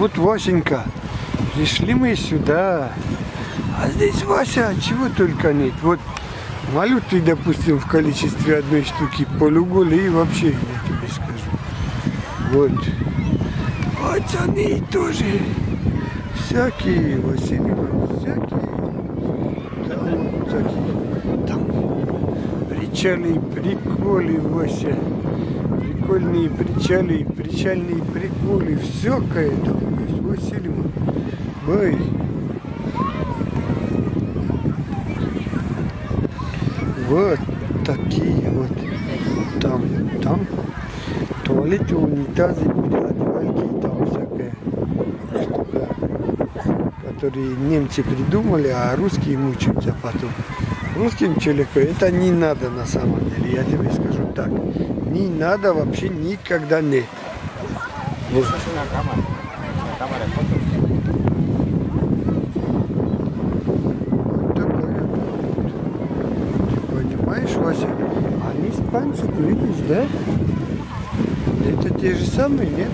Вот Васенька. Пришли мы сюда. А здесь Вася, чего только нет. Вот малютый, допустим, в количестве одной штуки, полуголый и вообще, я тебе скажу. Вот. Пацаны тоже всякие, Василий всякие. Там всякие. Там причали, приколы, Вася. Прикольные причали, причальные приколы, всякое там есть, Василий Иванович. Бай. Вот такие вот. Там, там туалеты, унитазы, переодевальки там всякая штука, которые немцы придумали, а русские мучаются потом. Русским человеку это не надо на самом деле, я тебе скажу так. Не надо вообще никогда нет. Вот. Вот. Понимаешь, Вася? Они испанцы, ты да? Это те же самые, нет?